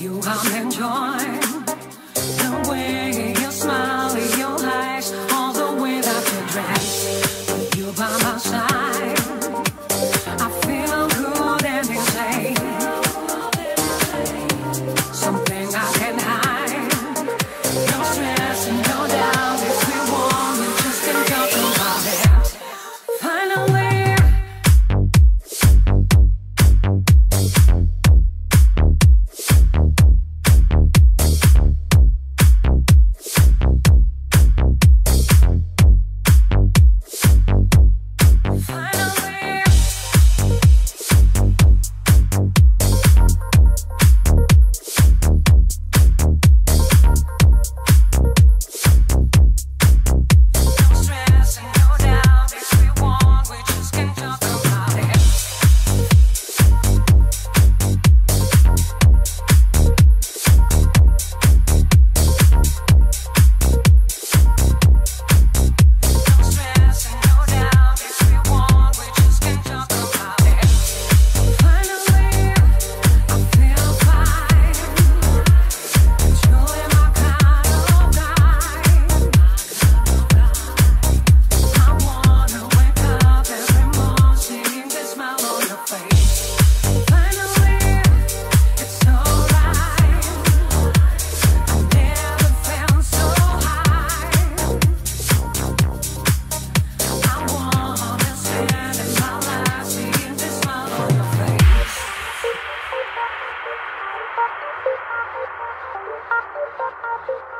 you come and join.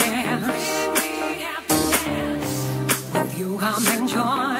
dance. With you, I'm enjoying.